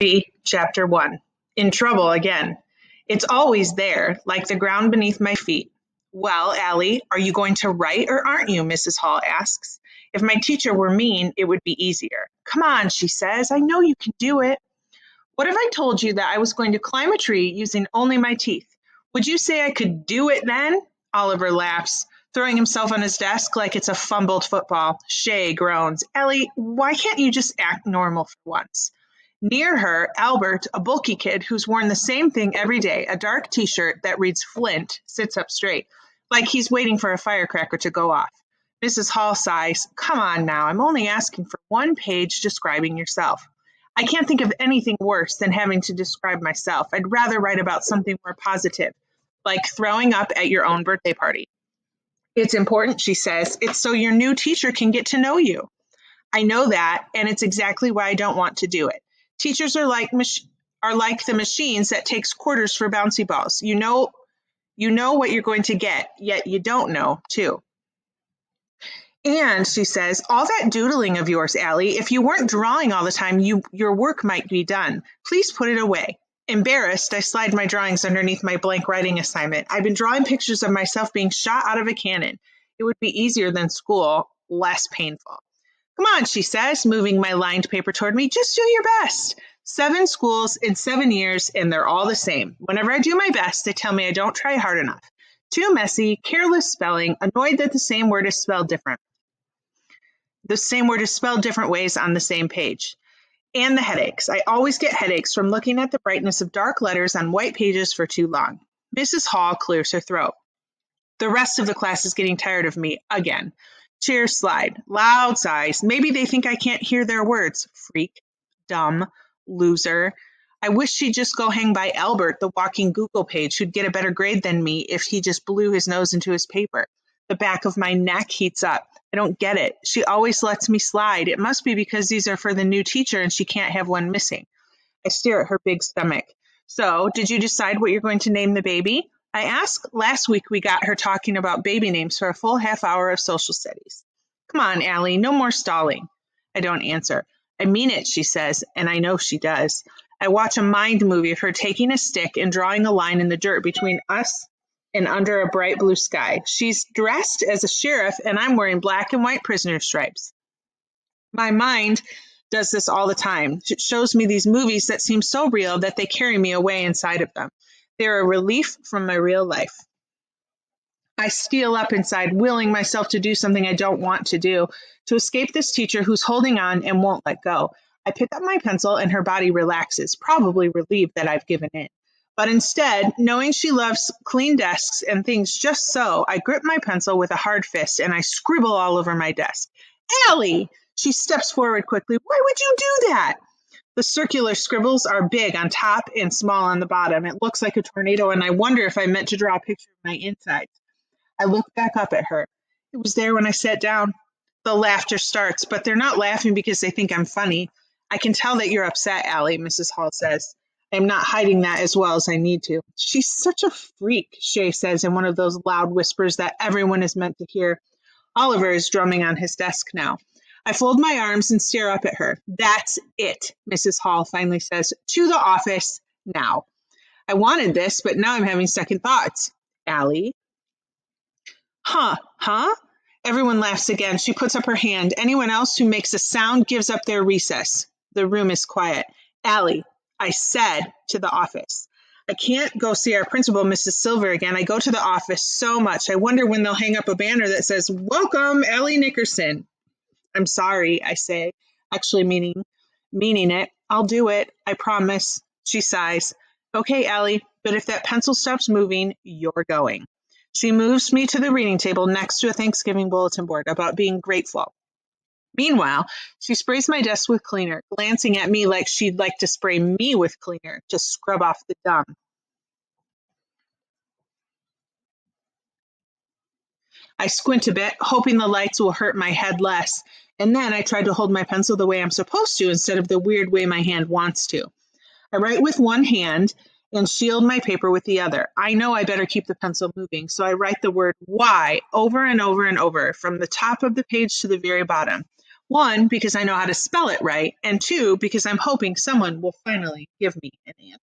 3, Chapter 1 In Trouble Again. It's always there, like the ground beneath my feet. Well, Ally, are you going to write or aren't you? Mrs. Hall asks. If my teacher were mean, it would be easier. Come on, she says. I know you can do it. What if I told you that I was going to climb a tree using only my teeth? Would you say I could do it then? Oliver laughs, throwing himself on his desk like it's a fumbled football. Shay groans. Ellie, why can't you just act normal for once? Near her, Albert, a bulky kid who's worn the same thing every day, a dark t shirt that reads Flint, sits up straight, like he's waiting for a firecracker to go off. Mrs. Hall sighs, Come on now, I'm only asking for one page describing yourself. I can't think of anything worse than having to describe myself. I'd rather write about something more positive, like throwing up at your own birthday party. It's important, she says. It's so your new teacher can get to know you. I know that, and it's exactly why I don't want to do it. Teachers are like are like the machines that takes quarters for bouncy balls. You know you know what you're going to get, yet you don't know, too. And she says, all that doodling of yours, Ally, if you weren't drawing all the time, you your work might be done. Please put it away. Embarrassed, I slide my drawings underneath my blank writing assignment. I've been drawing pictures of myself being shot out of a cannon. It would be easier than school, less painful. Come on, she says, moving my lined paper toward me. Just do your best. Seven schools in seven years, and they're all the same. Whenever I do my best, they tell me I don't try hard enough. Too messy, careless spelling, annoyed that the same word is spelled different. The same word is spelled different ways on the same page. And the headaches. I always get headaches from looking at the brightness of dark letters on white pages for too long. Mrs. Hall clears her throat. The rest of the class is getting tired of me again. Chair slide, loud sighs. Maybe they think I can't hear their words. Freak, dumb, loser. I wish she'd just go hang by Albert, the walking Google page, who'd get a better grade than me if he just blew his nose into his paper. The back of my neck heats up. I don't get it. She always lets me slide. It must be because these are for the new teacher and she can't have one missing. I stare at her big stomach. So, did you decide what you're going to name the baby? I asked last week we got her talking about baby names for a full half hour of social studies. Come on, Ally, no more stalling. I don't answer. I mean it, she says, and I know she does. I watch a mind movie of her taking a stick and drawing a line in the dirt between us and under a bright blue sky. She's dressed as a sheriff, and I'm wearing black and white prisoner stripes. My mind does this all the time. It shows me these movies that seem so real that they carry me away inside of them. They're a relief from my real life. I steel up inside, willing myself to do something I don't want to do, to escape this teacher who's holding on and won't let go. I pick up my pencil and her body relaxes, probably relieved that I've given in. But instead, knowing she loves clean desks and things just so, I grip my pencil with a hard fist and I scribble all over my desk. Ally! She steps forward quickly. Why would you do that? The circular scribbles are big on top and small on the bottom. It looks like a tornado, and I wonder if I meant to draw a picture of my insides. I look back up at her. It was there when I sat down. The laughter starts, but they're not laughing because they think I'm funny. I can tell that you're upset, Ally, Mrs. Hall says. I'm not hiding that as well as I need to. She's such a freak, Shay says in one of those loud whispers that everyone is meant to hear. Oliver is drumming on his desk now. I fold my arms and stare up at her. That's it, Mrs. Hall finally says. To the office now. I wanted this, but now I'm having second thoughts. Ally? Huh, huh? Everyone laughs again. She puts up her hand. Anyone else who makes a sound gives up their recess. The room is quiet. Ally, I said to the office. I can't go see our principal, Mrs. Silver, again. I go to the office so much. I wonder when they'll hang up a banner that says, Welcome, Ally Nickerson. I'm sorry, I say, actually meaning meaning it. I'll do it, I promise. She sighs. Okay, Ally, but if that pencil stops moving, you're going. She moves me to the reading table next to a Thanksgiving bulletin board about being grateful. Meanwhile, she sprays my desk with cleaner, glancing at me like she'd like to spray me with cleaner to scrub off the dumb. I squint a bit, hoping the lights will hurt my head less, and then I tried to hold my pencil the way I'm supposed to instead of the weird way my hand wants to. I write with one hand and shield my paper with the other. I know I better keep the pencil moving, so I write the word why over and over and over from the top of the page to the very bottom. One, because I know how to spell it right, and two, because I'm hoping someone will finally give me an answer.